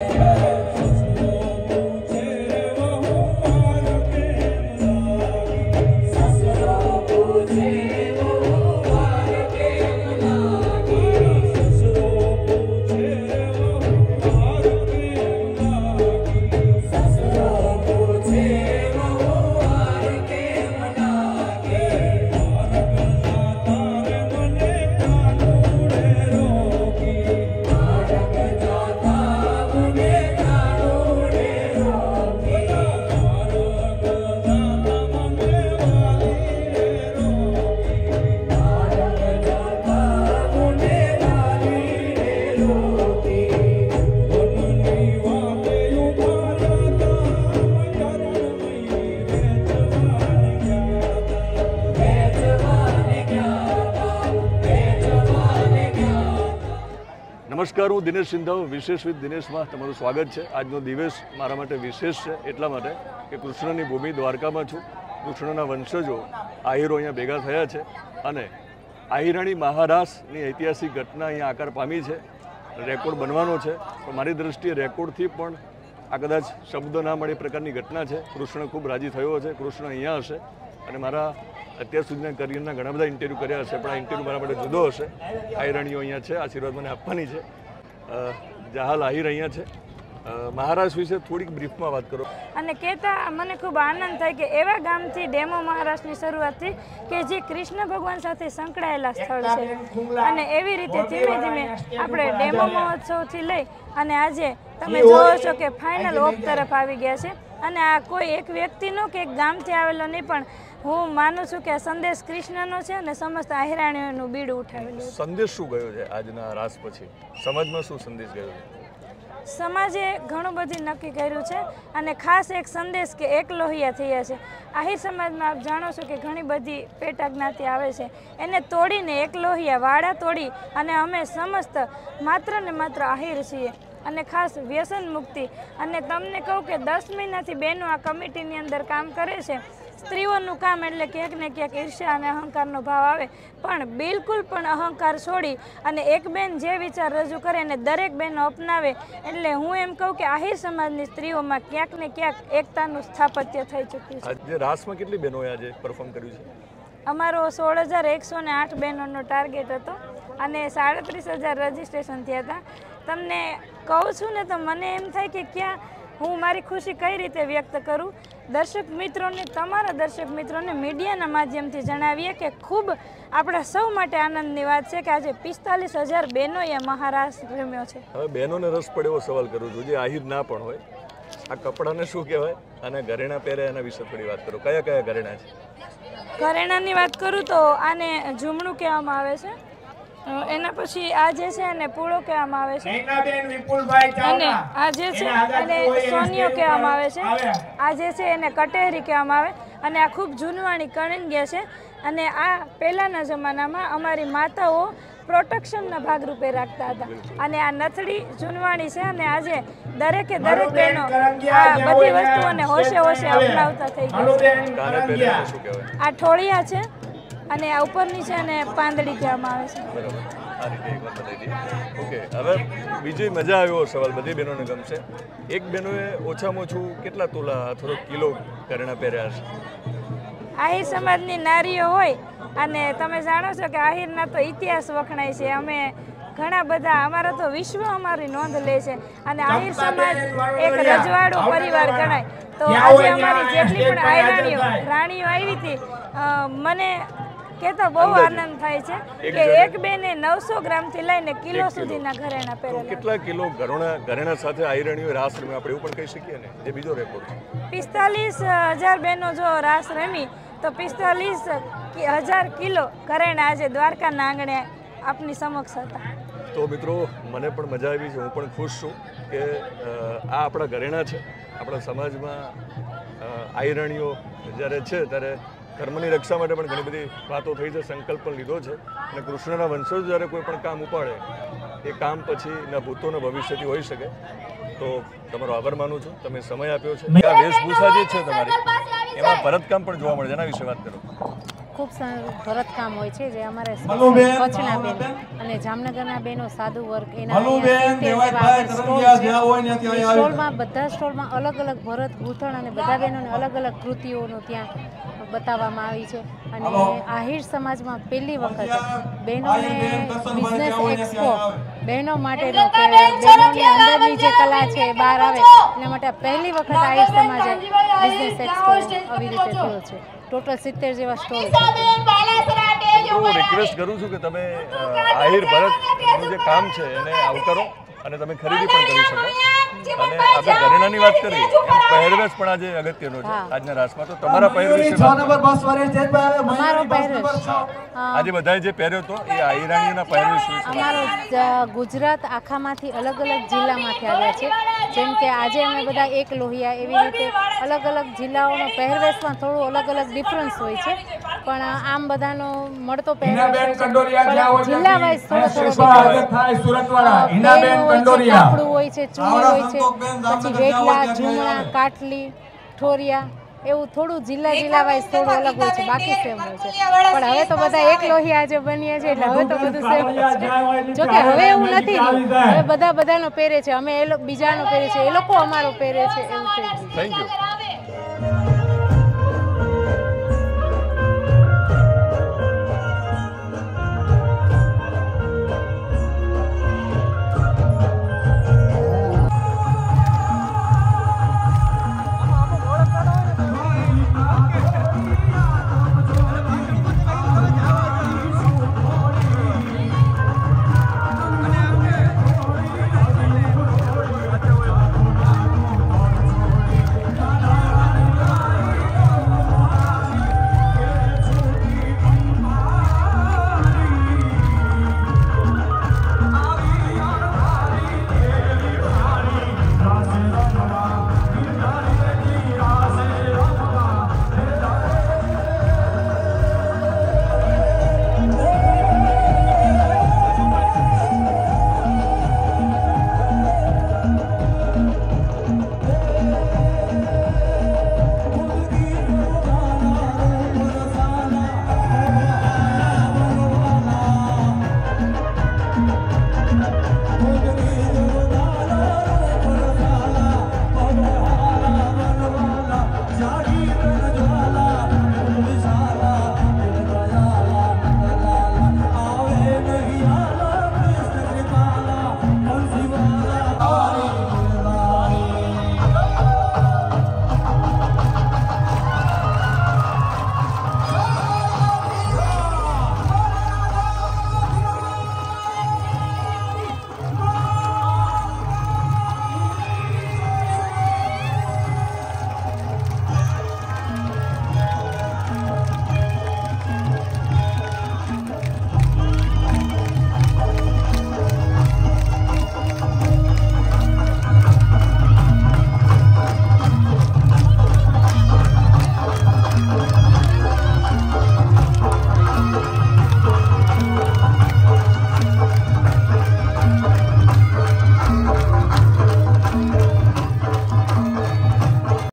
Yeah. નમસ્કાર, દિનેશ સિંધાવ, વિશેષ with દિનેશમાં તમારું સ્વાગત છે. આજનો દિવસ મારા માટે વિશેષ છે, એટલા માટે કે કૃષ્ણની ભૂમિ દ્વારકામાં છું. કૃષ્ણના વંશજો આહિરો અહીંયા ભેગા થયા છે અને આહિરાણી મહારાસની ઐતિહાસિક ઘટના અહીંયા આકાર પામી છે. રેકોર્ડ બનવાનો છે. પણ મારી દ્રષ્ટિએ રેકોર્ડથી પણ આ કદાચ શબ્દ ના મળે પ્રકારની ઘટના છે. કૃષ્ણ ખૂબ રાજી થયો છે. કૃષ્ણ અહીંયા હશે અને મારા અત્યાર સુધીના કરિયરના ઘણા બધા ઇન્ટરવ્યૂ કર્યા હશે, પણ આ ઇન્ટરવ્યૂ મારા માટે જુદો હશે. આયરણીઓ અહીંયા છે, આશીર્વાદ મને આપવાની છે. જહાલ આવી રહ્યા છે. મહારાષ્ટ્ર વિશે થોડીક બ્રીફમાં વાત કરો. અને કહેતા મને ખૂબ આનંદ થાય કે એવા ગામથી ડેમો મહારાષ્ટ્રની શરૂઆત થઈ કે જે કૃષ્ણ ભગવાન સાથે સંકળાયેલા સ્થળ છે. અને એવી રીતે ધીમે ધીમે આપણે ડેમો મહોત્સવથી લઈ અને આજે તમે જોવો છો કે ફાઇનલ ઓફ તરફ આવી ગયા છે. અને આ કોઈ એક વ્યક્તિનો કે એક ગામથી આવેલો નહીં પણ હું માનું છું કે સંદેશ કૃષ્ણનો છે અને સમસ્ત આહિરાણીઓનું બીડું ઉઠાવેલું સંદેશ શું ગયો છે આજના રાસ પછી? સમાજમાં શું સંદેશ ગયો છે? સમાજે ઘણું બધું નક્કી કર્યું છે અને ખાસ એક સંદેશ કે એક લોહિયા થયા છે. આહિર સમાજમાં આપ જાણો છો કે ઘણી બધી પેટા જ્ઞાતિ આવે છે. એને તોડીને એક લોહિયા વાડા તોડી અને અમે સમસ્ત માત્ર ને માત્ર આહિર છીએ અને ખાસ વ્યસન મુક્તિ. અને તમને કહું કે દસ મહિનાથી બહેનો આ કમિટીની અંદર કામ કરે છે. સ્ત્રીઓનું કામ એટલે ક્યાંક ને ક્યાંક ઈર્ષ્યા અને અહંકારનો ભાવ આવે. પણ બિલકુલ પણ અહંકાર છોડી અને એક બેન જે વિચાર રજૂ કરે અને દરેક બહેનો અપનાવે એટલે હું એમ કહું કે આહિર સમાજની સ્ત્રીઓમાં ક્યાંક ને ક્યાંક એકતાનું સ્થાપત્ય થઈ ચૂક્યું છે. આજે રાસમાં કેટલી બહેનોએ આજે પરફોર્મ કર્યું છે? અમારો સોળ હજાર એકસો ને આઠ બહેનોનો ટાર્ગેટ હતો અને સાડત્રીસ હજાર રજીસ્ટ્રેશન થયા હતા. તમને કહું છું ને તો મને એમ થાય કે ક્યાં હું મારી ખુશી કઈ રીતે વ્યક્ત કરું? દર્શક મિત્રોને તમારા દર્શક મિત્રોને મીડિયાના માધ્યમથી જણાવીએ કે ખૂબ આપણા સૌ માટે આનંદની વાત છે કે આજે પિસ્તાલીસ હજાર બહેનોએ મહારાષ્ટ્ર રમ્યો છે. હવે બહેનોને રસ પડે એવો સવાલ કરું છું જે આહિર ના પણ હોય. આ કપડાને શું કહેવાય? અને ઘરેણા પહેરે એના વિશે થોડી વાત કરો. કયા કયા ઘરેણા છે? ઘરેણાની વાત કરું તો આને ઝૂમણું કહેવામાં આવે છે. એના પછી આ જે છે એને પૂળો કહેવામાં આવે છે. અને આ જે છે એને સોનિયો કહેવામાં આવે છે. આ જે છે એને કટેરી કહેવામાં આવે. અને આ ખૂબ જૂનવાણી કણંગ્ય છે. અને આ પહેલાંના જમાનામાં અમારી માતાઓ પ્રોટેક્શનના ભાગરૂપે રાખતા હતા. અને આ નથડી જૂનવાણી છે અને આજે દરેકે દરેક બહેનો આ બધી વસ્તુઓને હોશે હોશે અપનાવતા થઈ ગઈ આ ઠોળિયા છે. અને આ ઉપરની છે અને પાંદડી કહેવામાં આવે છે. બરાબર. આ રીતે એક બતાવી ઓકે હવે બીજી મજા આવ્યો સવાલ બધી બહેનોને ગમશે. એક બહેનોએ ઓછામાં ઓછું કેટલા તોલા થોડો કિલો ઘરેણા પહેર્યા છે આહિર સમાજની નારીઓ હોય અને તમે જાણો છો કે આહિરના તો ઇતિહાસ વખણાય છે. અમે ઘણા બધા અમારા તો વિશ્વ અમારી નોંધ લે છે. અને આહિર સમાજ એક રજવાડો પરિવાર ગણાય. તો આજે અમારી જેટલી પણ આહિરાણીઓ રાણીઓ આવી હતી મને કહેતા બહુ આનંદ થાય છે કે એક બેને નવસો ગ્રામથી લઈને કિલો સુધીના ઘરેણા પહેરે કેટલા કિલો ઘરેણા ઘરેણા સાથે આયરણીઓ રાસ રમે? આપણે એવું પણ કહી શકીએ ને એ બીજો રેકોર્ડ છે પિસ્તાલીસ હજાર બહેનો જો રાસ રમી તો પિસ્તાલીસ હજાર કિલો ઘરેણા આજે દ્વારકાના આંગણે આપની સમક્ષ હતા. તો મિત્રો મને પણ મજા આવી છે. હું પણ ખુશ છું કે આ આપણા ઘરેણા છે. આપણા સમાજમાં આયરણીઓ જ્યારે છે ત્યારે ધર્મની રક્ષા માટે પણ ઘણી બધી વાતો થઈ છે સંકલ્પ પણ લીધો છે. અને કૃષ્ણના વંશજો જ્યારે કોઈ પણ કામ ઉપાડે એ કામ પછી ના ભૂતો ને ભવિષ્યથી હોઈ શકે. તો તમારો આભાર માનું છું. તમે સમય આપ્યો છે. આ વેશભૂષા જે છે તમારી એમાં ભરતકામ પણ જોવા મળે છે. એના વિશે વાત કરો. ખૂબ સારું ભરતકામ હોય છે જે અમારે કચ્છના બેન અને જામનગરના બેનો સાદુ વર્ક એના સ્ટોલમાં બધા સ્ટોલમાં અલગ અલગ ભરત ગૂંથણ અને બધા બહેનોને અલગ અલગ કૃતિઓનું ત્યાં બતાવવામાં આવી છે. અને. આહિર સમાજમાં પહેલી વખત બહેનોને બિઝનેસ એક્સપો બહેનો માટેનો કે બહેનોની અંદરની જે કલા છે એ બહાર આવે. એના માટે આ પહેલી વખત આહિર સમાજે બિઝનેસ એક્સપો આવી રીતે થયો છે. ટોટલ સિત્તેર જેવા સ્ટોલ. છે હું રિક્વેસ્ટ કરું છું કે તમે આહિર ભરતનું જે કામ છે એને આવકારો અને તમે ખરીદી પણ કરી શકો. અને આપણે ઘરેણાની વાત કરી એમ પહેરવેશ પણ આજે અગત્યનો છે. આજના રાસમાં તો તમારા પહેરવેશ. અમારો આજે બધાએ જે પહેર્યો હતો એ આહિરાણીઓના પહેરવેશ અમારો ગુજરાત આખામાંથી અલગ અલગ જિલ્લામાંથી આવ્યા છે. જેમ કે આજે અમે બધા એક લોહિયા એવી રીતે અલગ અલગ જિલ્લાઓનો પહેરવેશમાં થોડું અલગ અલગ ડિફરન્સ હોય છે. પણ આમ બધાનો મળતો પહેરવેશ જિલ્લા વાઇઝ થોડો થોડો સ્વાગત હોય છે, કંડોરિયા કાપડું હોય છે ચૂડી હોય છે પછી વેટલા ઝુમણા કાટલી ઠોરિયા એવું થોડું જિલ્લા જિલ્લા વાઇઝ થોડું અલગ હોય છે બાકી સેમ હોય છે. પણ હવે તો બધા એક લોહિયા આજે બનીએ છે એટલે હવે તો બધું સેમ છે. જો હવે એવું નથી. હવે બધા બધાનો પહેરે છે અમે એ લોકો બીજાનો પહેરે છે એ લોકો અમારો પહેરે છે એવું થઈ ગયું.